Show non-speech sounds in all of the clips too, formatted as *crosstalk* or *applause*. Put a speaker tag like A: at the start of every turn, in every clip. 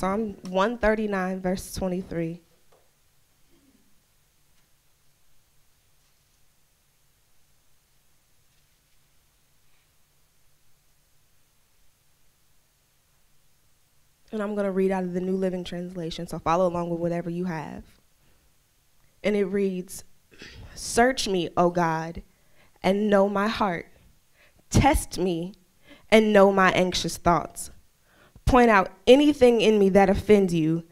A: Psalm 139, verse 23. And I'm going to read out of the New Living Translation, so follow along with whatever you have. And it reads Search me, O God, and know my heart. Test me and know my anxious thoughts. Point out anything in me that offends you,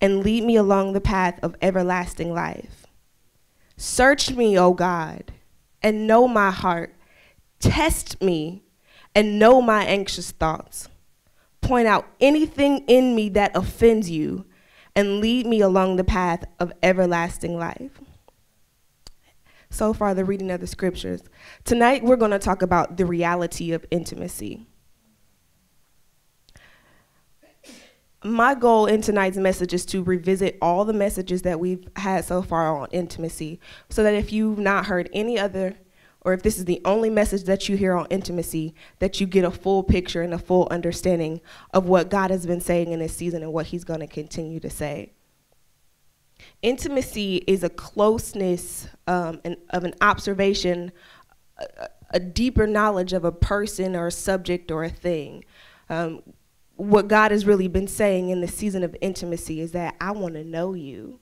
A: and lead me along the path of everlasting life. Search me, O God, and know my heart. Test me and know my anxious thoughts point out anything in me that offends you, and lead me along the path of everlasting life. So far, the reading of the scriptures. Tonight, we're going to talk about the reality of intimacy. My goal in tonight's message is to revisit all the messages that we've had so far on intimacy so that if you've not heard any other or if this is the only message that you hear on intimacy, that you get a full picture and a full understanding of what God has been saying in this season and what He's going to continue to say. Intimacy is a closeness um, and, of an observation, a, a, deeper knowledge of a person or a subject or a thing. Um, what God has really been saying in the season of intimacy is that I want to know you,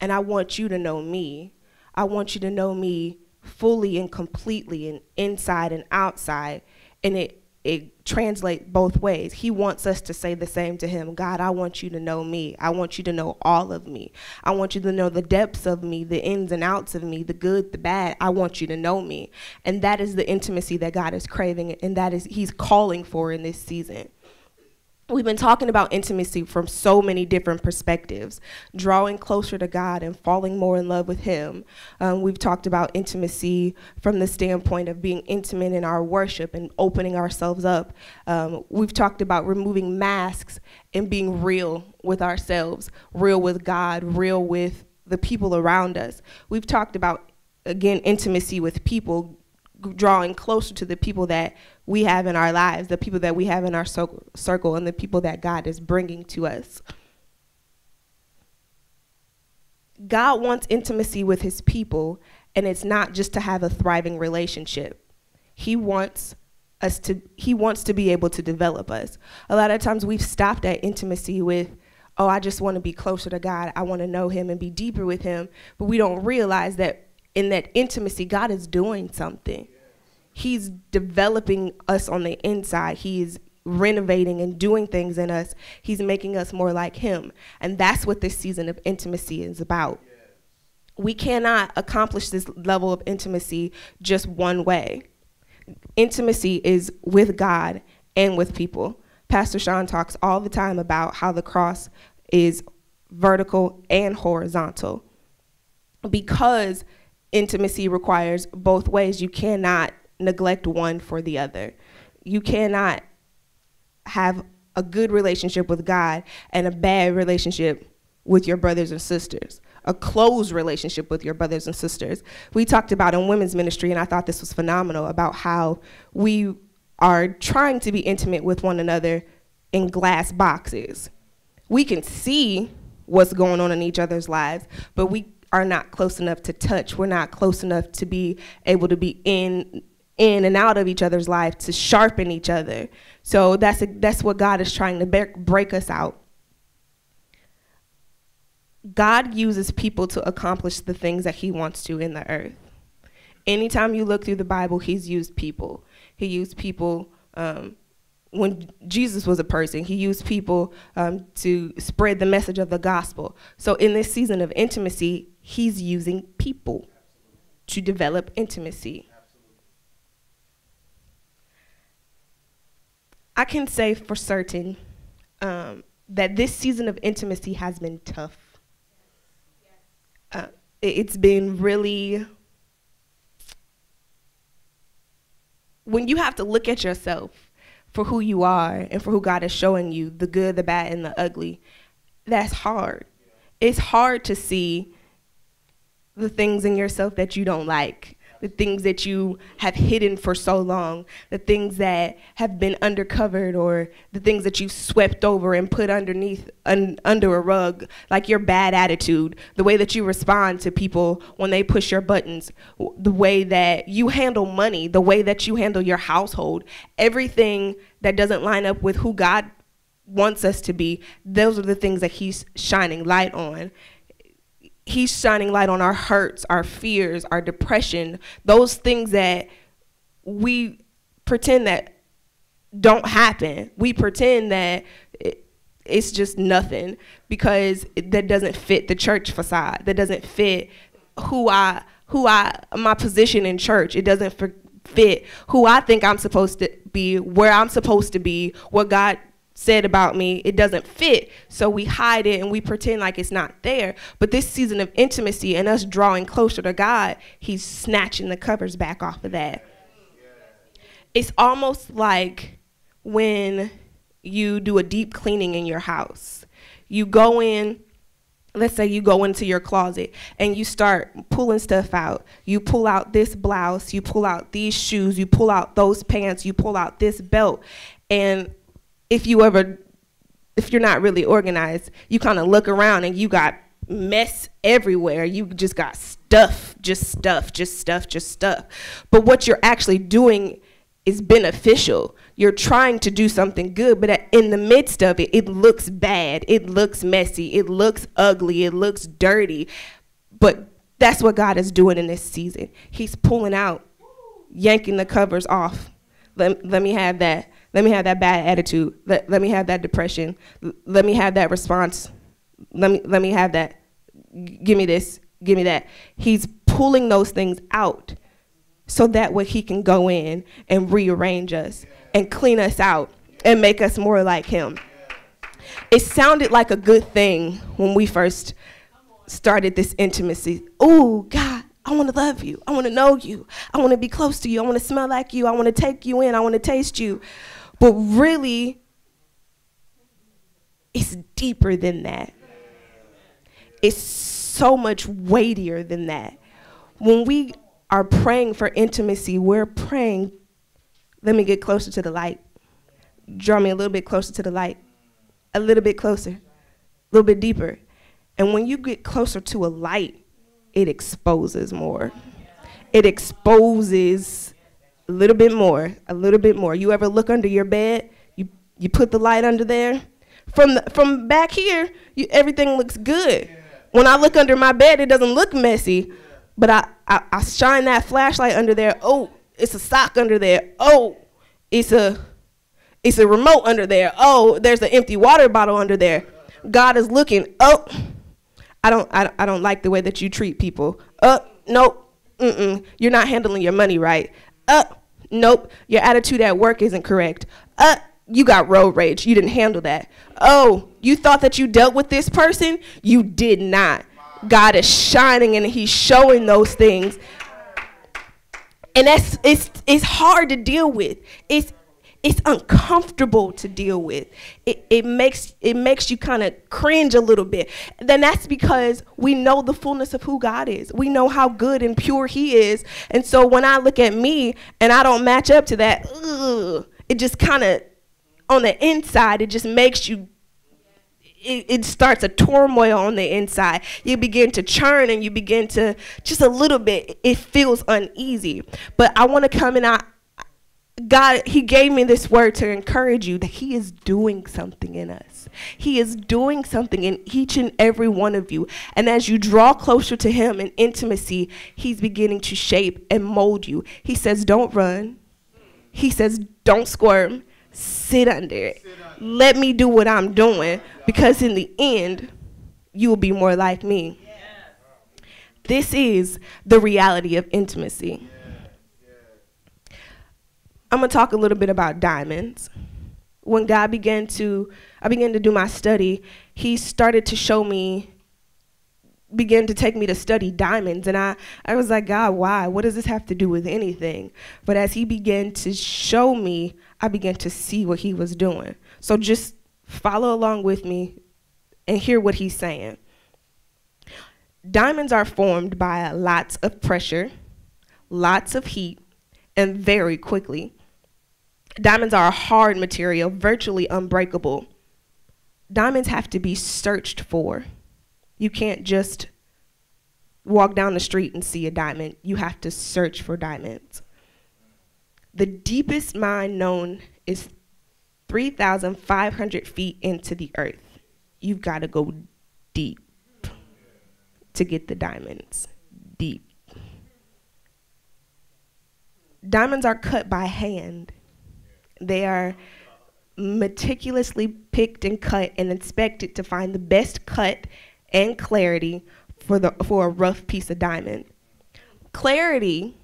A: and I want you to know me. I want you to know me fully and completely and inside and outside and it it translates both ways. He wants us to say the same to him. God, I want you to know me. I want you to know all of me. I want you to know the depths of me, the ins and outs of me, the good, the bad. I want you to know me. And that is the intimacy that God is craving and that is he's calling for in this season. We've been talking about intimacy from so many different perspectives, drawing closer to God and falling more in love with Him. Um, we've talked about intimacy from the standpoint of being intimate in our worship and opening ourselves up. Um, we've talked about removing masks and being real with ourselves, real with God, real with the people around us. We've talked about, again, intimacy with people, drawing closer to the people that we have in our lives, the people that we have in our circle, and the people that God is bringing to us. God wants intimacy with his people, and it's not just to have a thriving relationship. He wants us to he wants to be able to develop us. A lot of times we've stopped at intimacy with oh, I just want to be closer to God. I want to know him and be deeper with him, but we don't realize that in that intimacy God is doing something he's developing us on the inside. He's renovating and doing things in us. He's making us more like him. And that's what this season of intimacy is about. We cannot accomplish this level of intimacy just one way. Intimacy is with God and with people. Pastor Sean talks all the time about how the cross is vertical and horizontal. Because intimacy requires both ways, you cannot neglect one for the other. You cannot have a good relationship with God and a bad relationship with your brothers and sisters, a close relationship with your brothers and sisters. We talked about in women's ministry, and I thought this was phenomenal about how we are trying to be intimate with one another in glass boxes. We can see what's going on in each other's lives, but we are not close enough to touch. We're not close enough to be able to be in in and out of each other's life to sharpen each other. So that's a, that's what God is trying to break us out. God uses people to accomplish the things that he wants to in the earth. Anytime you look through the Bible, he's used people. He used people um, when Jesus was a person, he used people um, to spread the message of the gospel. So in this season of intimacy, he's using people to develop intimacy. I can say for certain um, that this season of intimacy has been tough. Uh, it's been really, when you have to look at yourself for who you are and for who God is showing you, the good, the bad, and the ugly, that's hard. It's hard to see the things in yourself that you don't like, the things that you have hidden for so long, the things that have been undercovered, or the things that you've swept over and put underneath un, under a rug, like your bad attitude, the way that you respond to people when they push your buttons, the way that you handle money, the way that you handle your household, everything that doesn't line up with who God wants us to be, those are the things that He's shining light on he's shining light on our hurts, our fears, our depression, those things that we pretend that don't happen. We pretend that it, it's just nothing because it, that doesn't fit the church facade. That doesn't fit who I who I my position in church. It doesn't fit who I think I'm supposed to be, where I'm supposed to be, what God said about me, it doesn't fit. So we hide it and we pretend like it's not there. But this season of intimacy and us drawing closer to God, He's snatching the covers back off of that. It's almost like when you do a deep cleaning in your house. You go in, let's say you go into your closet and you start pulling stuff out. You pull out this blouse, you pull out these shoes, you pull out those pants, you pull out this belt. And if you ever if you're not really organized, you kind of look around and you got mess everywhere. You just got stuff, just stuff, just stuff, just stuff. But what you're actually doing is beneficial. You're trying to do something good, but in the midst of it, it looks bad. It looks messy. It looks ugly. It looks dirty. But that's what God is doing in this season. He's pulling out, yanking the covers off. Let, let me have that. Let me have that bad attitude. Let, let me have that depression. let me have that response. Let me, let me have that. give me this. Give me that. He's pulling those things out so that way he can go in and rearrange us and clean us out and make us more like him. It sounded like a good thing when we first started this intimacy. Oh, God, I want to love you. I want to know you. I want to be close to you. I want to smell like you. I want to take you in. I want to taste you. But really, it's deeper than that. It's so much weightier than that. When we are praying for intimacy, we're praying, let me get closer to the light. Draw me a little bit closer to the light. A little bit closer. A little bit deeper. And when you get closer to a light, it exposes more. It exposes a little bit more, a little bit more. You ever look under your bed? You you put the light under there. From the, from back here, you, everything looks good. When I look under my bed, it doesn't look messy. But I, I, I shine that flashlight under there. Oh, it's a sock under there. Oh, it's a it's a remote under there. Oh, there's an empty water bottle under there. God is looking. Oh, I don't I, I don't like the way that you treat people. Oh, nope. Mm-mm. You're not handling your money right. Uh, nope, your attitude at work isn't correct. Uh, you got road rage. You didn't handle that. Oh, you thought that you dealt with this person? You did not. God is shining and he's showing those things. And that's it's it's hard to deal with. It's it's uncomfortable to deal with. It, it makes it makes you kind of cringe a little bit. Then that's because we know the fullness of who God is. We know how good and pure He is. And so when I look at me and I don't match up to that, ugh, it just kind of on the inside, it just makes you it, it, starts a turmoil on the inside. You begin to churn and you begin to just a little bit, it feels uneasy. But I want to come and I, God, He gave me this word to encourage you that He is doing something in us. He is doing something in each and every one of you. And as you draw closer to Him in intimacy, He's beginning to shape and mold you. He says, Don't run. He says, Don't squirm. Sit under it. Let me do what I'm doing because in the end, you will be more like me. This is the reality of intimacy. I'm gonna talk a little bit about diamonds. When God began to, I began to do my study, He started to show me, began to take me to study diamonds, and I, I was like, God, why? What does this have to do with anything? But as He began to show me, I began to see what He was doing. So just follow along with me and hear what He's saying. Diamonds are formed by lots of pressure, lots of heat, and very quickly. Diamonds are a hard material, virtually unbreakable. Diamonds have to be searched for. You can't just walk down the street and see a diamond. You have to search for diamonds. The deepest mine known is 3,500 feet into the earth. You've got to go deep to get the diamonds. Deep. Diamonds are cut by hand. They are meticulously picked and cut and inspected to find the best cut and clarity for, the, for a rough piece of diamond. Clarity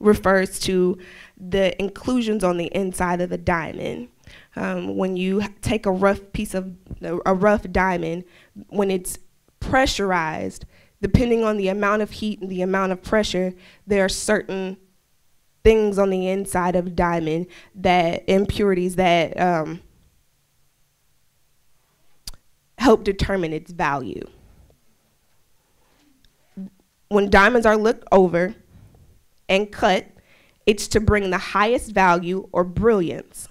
A: refers to the inclusions on the inside of the diamond. Um, when you take a rough piece of a rough diamond, when it's pressurized, depending on the amount of heat and the amount of pressure, there are certain things on the inside of diamond that impurities that um, help determine its value. When diamonds are looked over and cut, it's to bring the highest value or brilliance.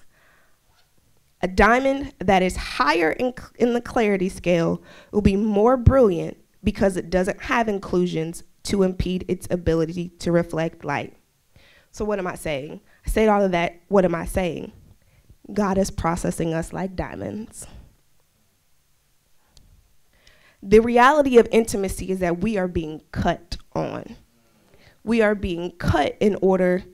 A: A diamond that is higher in, in the clarity scale will be more brilliant because it doesn't have inclusions to impede its ability to reflect light. So, what am I saying? I said all of that. What am I saying? God is processing us like diamonds. The reality of intimacy is that we are being cut on. We are being cut in order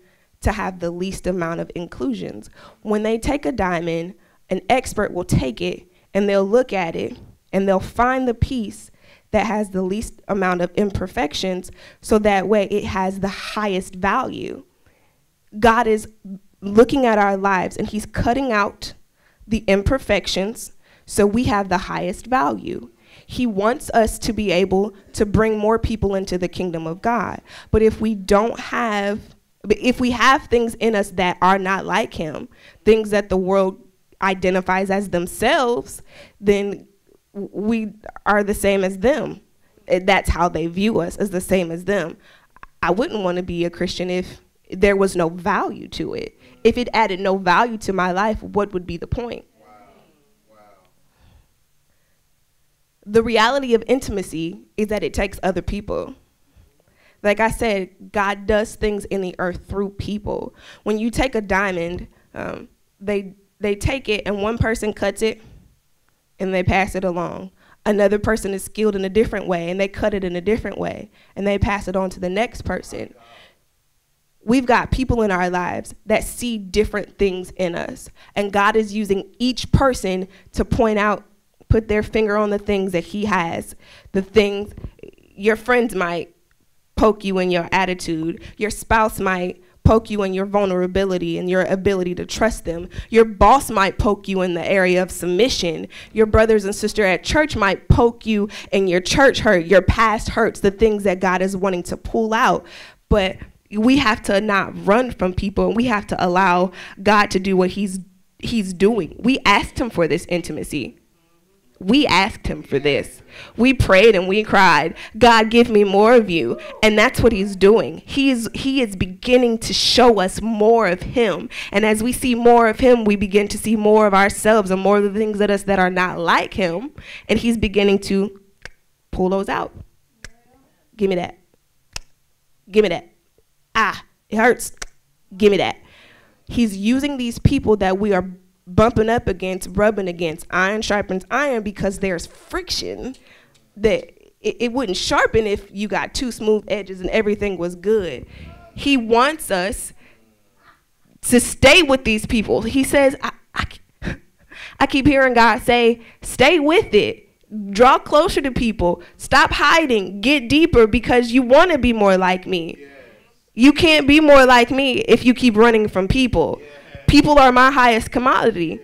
A: to have the least amount of inclusions. When they take a diamond, an expert will take it and they'll look at it and they'll find the piece that has the least amount of imperfections so that way it has the highest value. God is looking at our lives and He's cutting out the imperfections so we have the highest value. He wants us to be able to bring more people into the kingdom of God. But if we don't have, if we have things in us that are not like Him, things that the world identifies as themselves, then we are the same as them. That's how they view us as the same as them. I wouldn't want to be a Christian if there was no value to it. If it added no value to my life, what would be the point? Wow. Wow. The reality of intimacy is that it takes other people. Like I said, God does things in the earth through people. When you take a diamond, um, they they take it and one person cuts it and they pass it along. Another person is skilled in a different way and they cut it in a different way and they pass it on to the next person we've got people in our lives that see different things in us. And God is using each person to point out, put their finger on the things that He has. The things your friends might poke you in your attitude, your spouse might poke you in your vulnerability and your ability to trust them. Your boss might poke you in the area of submission. Your brothers and sisters at church might poke you in your church hurt, your past hurts, the things that God is wanting to pull out. But we have to not run from people and we have to allow God to do what he's he's doing. We asked him for this intimacy. We asked him for this. We prayed and we cried, God, give me more of you. And that's what he's doing. He is, he is beginning to show us more of him. And as we see more of him, we begin to see more of ourselves and more of the things at us that are not like him. And he's beginning to pull those out. Give me that. Give me that ah, it hurts. Give me that. He's using these people that we are bumping up against, rubbing against. Iron sharpens iron because there's friction that it, it wouldn't sharpen if you got two smooth edges and everything was good. He wants us to stay with these people. He says, I, I, *laughs* I keep hearing God say, stay with it draw closer to people stop hiding get deeper because you want to be more like me yeah. You can't be more like me if you keep running from people. People are my highest commodity.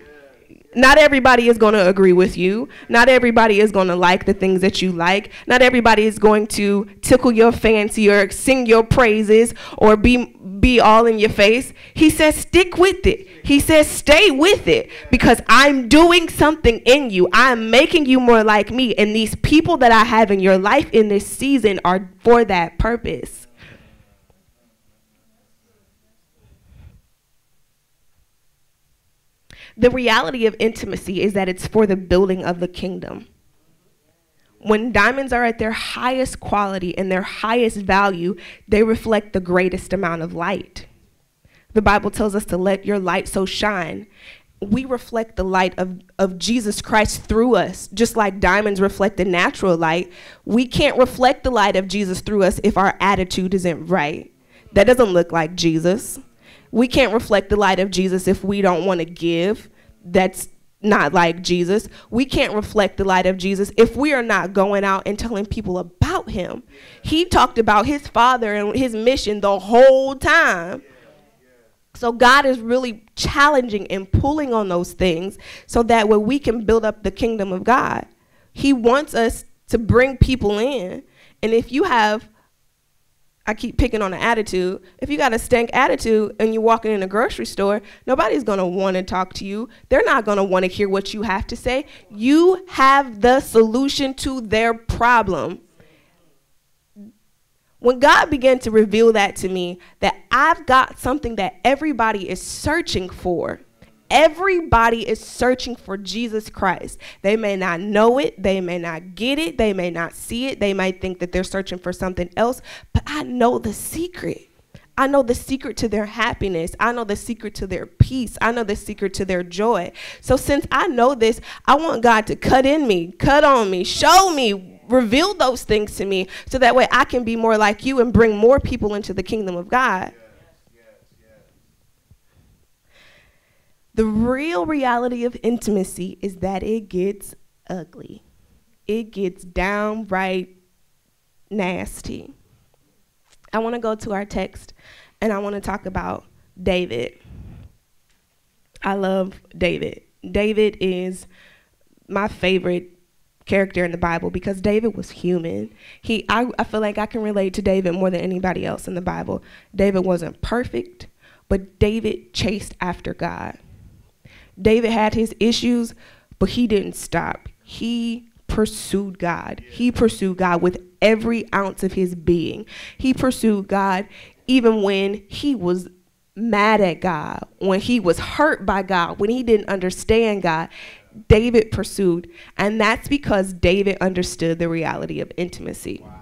A: Not everybody is going to agree with you. Not everybody is going to like the things that you like. Not everybody is going to tickle your fancy or sing your praises or be be all in your face. He says stick with it. He says stay with it because I'm doing something in you. I'm making you more like me and these people that I have in your life in this season are for that purpose. The reality of intimacy is that it's for the building of the kingdom. When diamonds are at their highest quality and their highest value, they reflect the greatest amount of light. The Bible tells us to let your light so shine. We reflect the light of, of Jesus Christ through us, just like diamonds reflect the natural light. We can't reflect the light of Jesus through us if our attitude isn't right. That doesn't look like Jesus. We can't reflect the light of Jesus if we don't want to give. That's not like Jesus. We can't reflect the light of Jesus if we are not going out and telling people about him. He talked about his father and his mission the whole time. So God is really challenging and pulling on those things so that way we can build up the kingdom of God. He wants us to bring people in. And if you have I keep picking on the attitude. If you got a stank attitude and you're walking in a grocery store, nobody's gonna want to talk to you. They're not gonna want to hear what you have to say. You have the solution to their problem. When God began to reveal that to me, that I've got something that everybody is searching for Everybody is searching for Jesus Christ. They may not know it, they may not get it, they may not see it, they might think that they're searching for something else, but I know the secret. I know the secret to their happiness. I know the secret to their peace. I know the secret to their joy. So, since I know this, I want God to cut in me, cut on me, show me, reveal those things to me so that way I can be more like you and bring more people into the kingdom of God. The real reality of intimacy is that it gets ugly. It gets downright nasty. I want to go to our text and I want to talk about David. I love David. David is my favorite character in the Bible because David was human. He I, I feel like I can relate to David more than anybody else in the Bible. David wasn't perfect, but David chased after God. David had his issues, but he didn't stop. He pursued God. He pursued God with every ounce of his being. He pursued God even when he was mad at God, when he was hurt by God, when he didn't understand God. David pursued, and that's because David understood the reality of intimacy. Wow.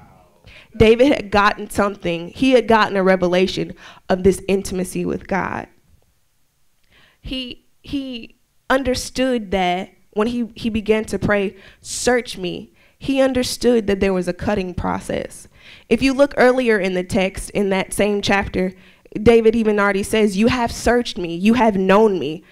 A: David had gotten something, he had gotten a revelation of this intimacy with God. He he understood that when he, he began to pray, Search me, he understood that there was a cutting process. If you look earlier in the text, in that same chapter, David even already says, You have searched me, you have known me.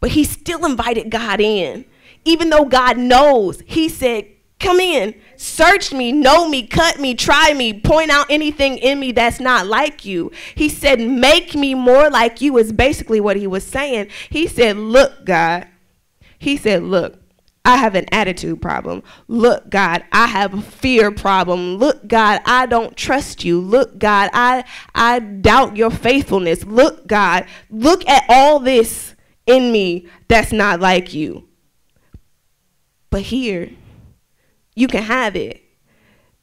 A: But he still invited God in. Even though God knows, he said, Come in, search me, know me, cut me, try me, point out anything in me that's not like you. He said, Make me more like you, is basically what he was saying. He said, Look, God. He said, Look, I have an attitude problem. Look, God, I have a fear problem. Look, God, I don't trust you. Look, God, I I doubt your faithfulness. Look, God, look at all this in me that's not like you. But here, you can have it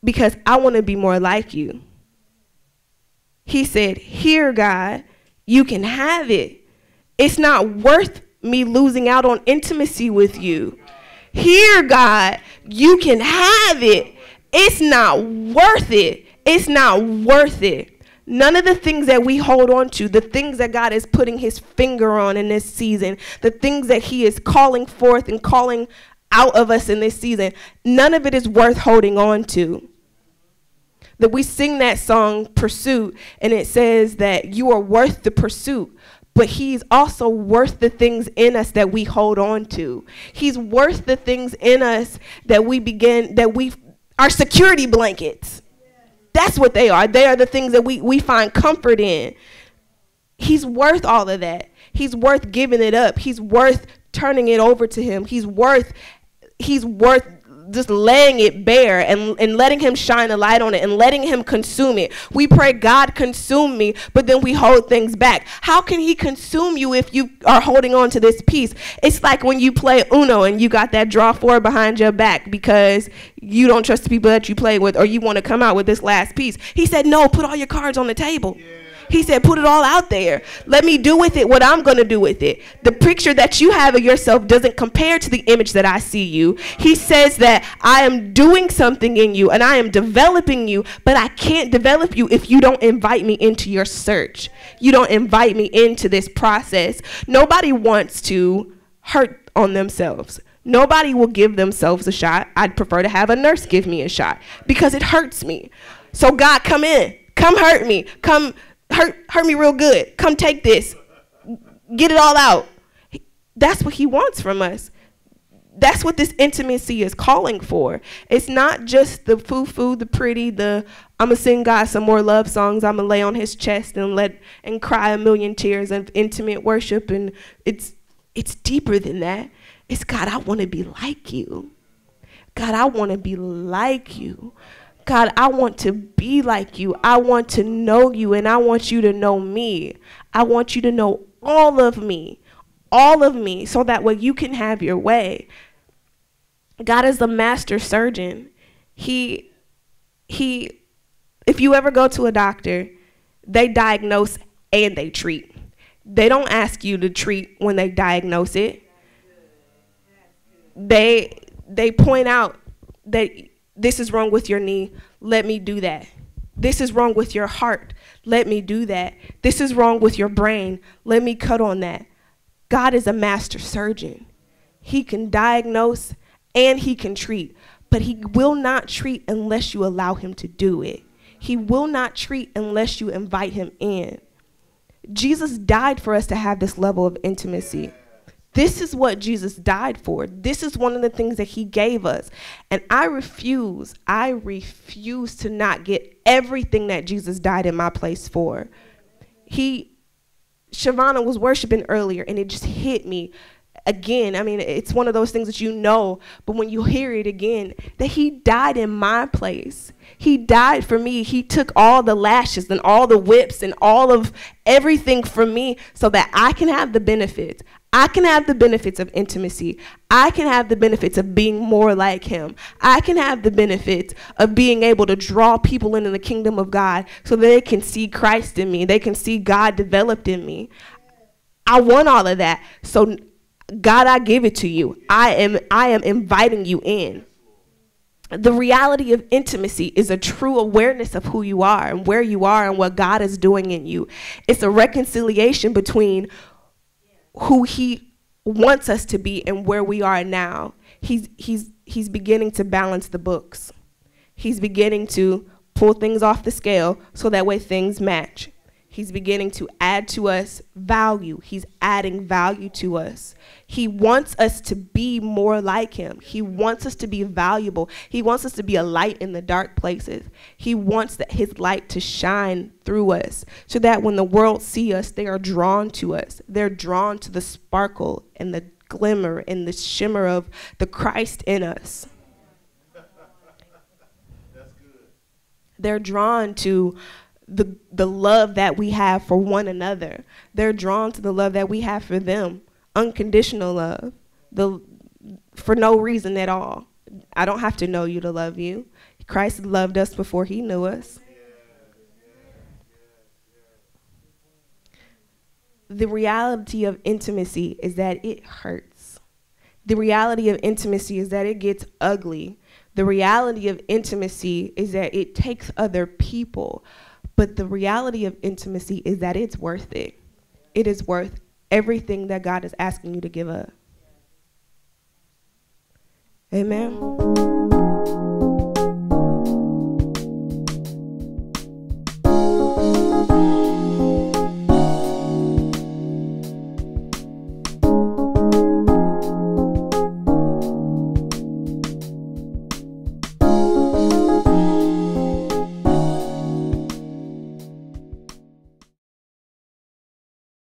A: because I want to be more like you. He said, Here, God, you can have it. It's not worth me losing out on intimacy with you. Here, God, you can have it. It's not worth it. It's not worth it. None of the things that we hold on to, the things that God is putting his finger on in this season, the things that he is calling forth and calling out of us in this season, none of it is worth holding on to. That we sing that song, Pursuit, and it says that you are worth the pursuit, but he's also worth the things in us that we hold on to. He's worth the things in us that we begin, that we, our security blankets. That's what they are. They are the things that we, we find comfort in. He's worth all of that. He's worth giving it up. He's worth turning it over to him. He's worth he's worth just laying it bare and, and letting him shine a light on it and letting him consume it. We pray, God, consume me, but then we hold things back. How can he consume you if you are holding on to this piece? It's like when you play Uno and you got that draw four behind your back because you don't trust the people that you play with or you want to come out with this last piece. He said, No, put all your cards on the table. Yeah. He said, put it all out there. Let me do with it what I'm going to do with it. The picture that you have of yourself doesn't compare to the image that I see you. He says that I am doing something in you and I am developing you, but I can't develop you if you don't invite me into your search. You don't invite me into this process. Nobody wants to hurt on themselves. Nobody will give themselves a shot. I'd prefer to have a nurse give me a shot because it hurts me. So God, come in. Come hurt me. Come hurt hurt me real good. Come take this. Get it all out. That's what he wants from us. That's what this intimacy is calling for. It's not just the foo-foo, the pretty, the I'm gonna sing God some more love songs. I'm gonna lay on his chest and let and cry a million tears of intimate worship. And it's it's deeper than that. It's God, I want to be like you. God, I want to be like you. God, I want to be like you. I want to know you and I want you to know me. I want you to know all of me, all of me, so that way you can have your way. God is the master surgeon. He, he, if you ever go to a doctor, they diagnose and they treat. They don't ask you to treat when they diagnose it. They, they point out that this is wrong with your knee. Let me do that. This is wrong with your heart. Let me do that. This is wrong with your brain. Let me cut on that. God is a master surgeon. He can diagnose and he can treat, but he will not treat unless you allow him to do it. He will not treat unless you invite him in. Jesus died for us to have this level of intimacy. This is what Jesus died for. This is one of the things that he gave us. And I refuse, I refuse to not get everything that Jesus died in my place for. He, Shavana was worshiping earlier and it just hit me again. I mean, it's one of those things that you know, but when you hear it again, that he died in my place. He died for me. He took all the lashes and all the whips and all of everything from me so that I can have the benefits. I can have the benefits of intimacy. I can have the benefits of being more like him. I can have the benefits of being able to draw people into the kingdom of God so that they can see Christ in me. They can see God developed in me. I want all of that. So God, I give it to you. I am I am inviting you in. The reality of intimacy is a true awareness of who you are and where you are and what God is doing in you. It's a reconciliation between who he wants us to be and where we are now. He's, he's, he's beginning to balance the books. He's beginning to pull things off the scale so that way things match. He's beginning to add to us value. He's adding value to us. He wants us to be more like him. He wants us to be valuable. He wants us to be a light in the dark places. He wants that his light to shine through us so that when the world see us, they are drawn to us. They're drawn to the sparkle and the glimmer and the shimmer of the Christ in us. *laughs* That's good. They're drawn to the, the love that we have for one another. They're drawn to the love that we have for them. Unconditional love. The, for no reason at all. I don't have to know you to love you. Christ loved us before he knew us. The reality of intimacy is that it hurts. The reality of intimacy is that it gets ugly. The reality of intimacy is that it takes other people. But the reality of intimacy is that it's worth it. It is worth everything that God is asking you to give up. Amen.